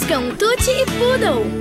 cão Tutti e Poodle.